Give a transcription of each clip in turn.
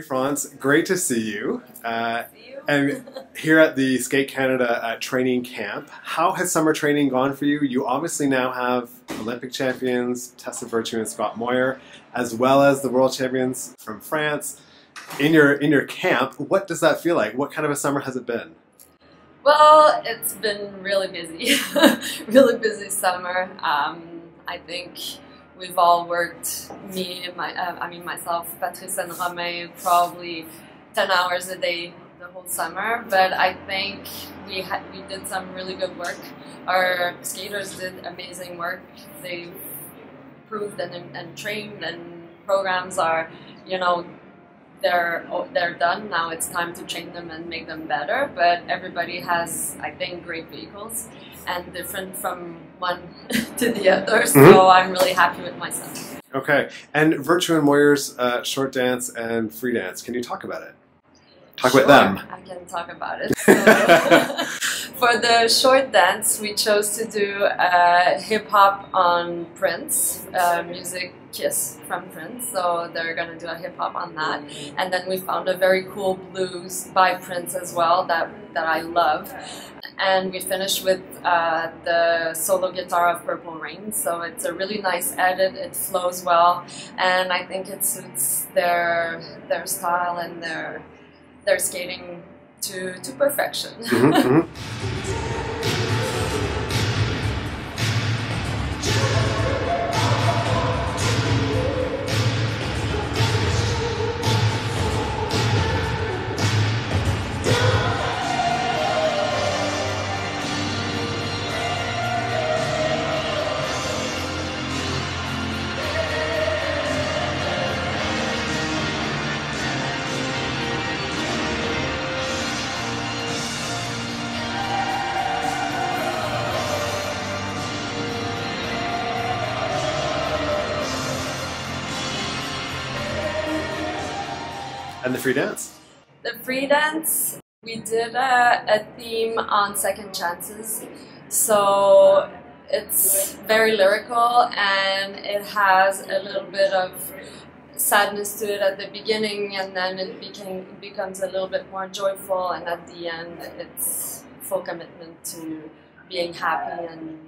Marie-France, great to see you. Uh, see you. and here at the Skate Canada uh, training camp, how has summer training gone for you? You obviously now have Olympic champions Tessa Virtue and Scott Moir, as well as the world champions from France in your in your camp. What does that feel like? What kind of a summer has it been? Well, it's been really busy, really busy summer. Um, I think we've all worked, me, my, uh, I mean myself, Patrice and Romain, probably 10 hours a day the whole summer, but I think we had we did some really good work. Our skaters did amazing work. They proved and, and trained and programs are, you know, they're they're done now. It's time to train them and make them better. But everybody has, I think, great vehicles and different from one to the other. So mm-hmm. I'm really happy with myself. Okay, and Virtue and Moir's uh, short dance and free dance. Can you talk about it? Talk sure, about them. I can talk about it. So, for the short dance, we chose to do uh, hip hop on Prince, uh, music Kiss from Prince. So they're gonna do a hip hop on that, and then we found a very cool blues by Prince as well that that I love. And we finished with uh, the solo guitar of Purple Rain. So it's a really nice edit. It flows well, and I think it suits their their style and their they're skating to, to perfection. Mm-hmm, mm-hmm. And the free dance? The free dance, we did a, a theme on second chances. So it's very lyrical and it has a little bit of sadness to it at the beginning and then it became becomes a little bit more joyful and at the end it's full commitment to being happy and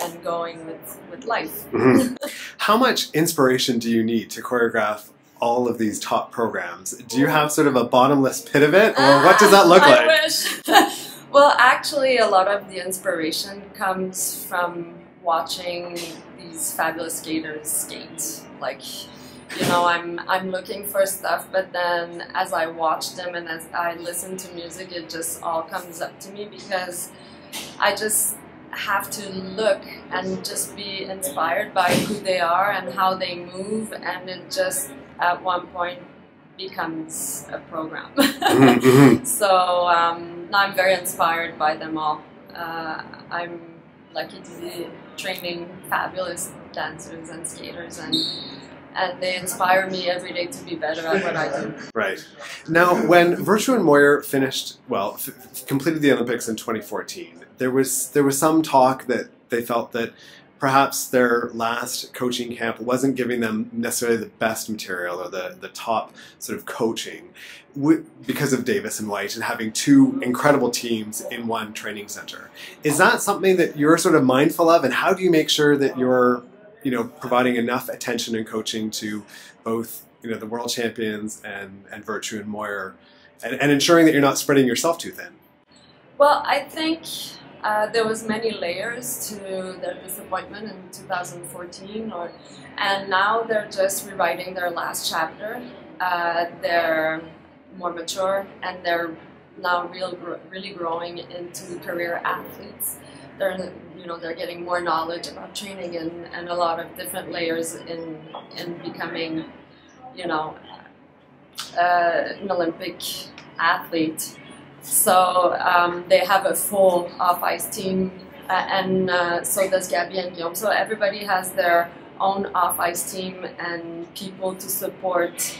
and going with, with life. Mm-hmm. How much inspiration do you need to choreograph all of these top programs. Do you have sort of a bottomless pit of it, or what does that look I like? Wish. well, actually, a lot of the inspiration comes from watching these fabulous skaters skate. Like, you know, I'm I'm looking for stuff, but then as I watch them and as I listen to music, it just all comes up to me because I just have to look and just be inspired by who they are and how they move and it just at one point becomes a program. mm-hmm, mm-hmm. So um, I'm very inspired by them all. Uh, I'm lucky to be training fabulous dancers and skaters and and they inspire me every day to be better at what I do. Right. Now, when Virtue and Moir finished, well, f- completed the Olympics in 2014, there was there was some talk that they felt that perhaps their last coaching camp wasn't giving them necessarily the best material or the, the top sort of coaching because of Davis and White and having two incredible teams in one training center. Is that something that you're sort of mindful of and how do you make sure that you're you know providing enough attention and coaching to both you know the world champions and, and Virtue and Moir and, and ensuring that you're not spreading yourself too thin? Well, I think uh, there was many layers to their disappointment in 2014, or, and now they're just rewriting their last chapter. Uh, they're more mature and they're now real, really growing into career athletes. They're, you know, they're getting more knowledge about training and, and a lot of different layers in in becoming, you know, uh, an Olympic athlete. So um, they have a full off-ice team, uh, and uh, so does Gabby and Guillaume. So everybody has their own off-ice team and people to support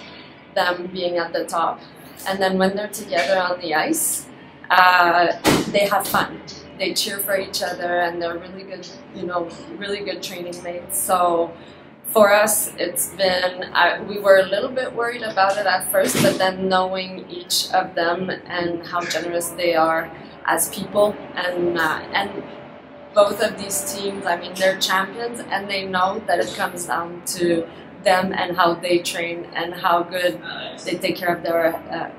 them being at the top. And then when they're together on the ice, uh, they have fun. They cheer for each other, and they're really good, you know, really good training mates. So for us, it's been, uh, we were a little bit worried about it at first, but then knowing each of them and how generous they are as people and, uh, and both of these teams, I mean, they're champions and they know that it comes down to them and how they train and how good they take care of their, uh,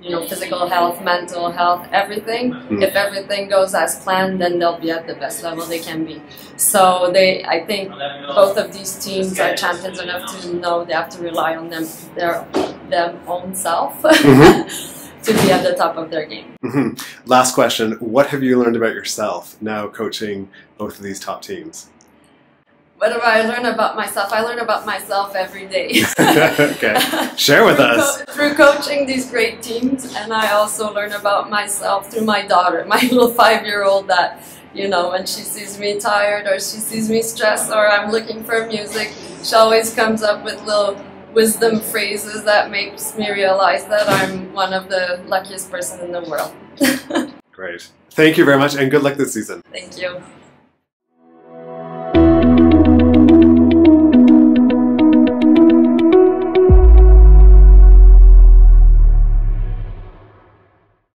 you know, physical health, mental health, everything. Mm. If everything goes as planned, then they'll be at the best level they can be. So they, I think, both of these teams are champions enough to know they have to rely on them, their, them own self. Mhm. to be at the top of their game. Mhm. Last question: What have you learned about yourself now coaching both of these top teams? What do I learn about myself? I learn about myself every day. okay, share with us. co- through coaching these great teams, and I also learn about myself through my daughter, my little five-year-old. That you know, when she sees me tired or she sees me stressed or I'm looking for music, she always comes up with little wisdom phrases that makes me realize that I'm one of the luckiest person in the world. Great. Thank you very much, and good luck this season. Thank you.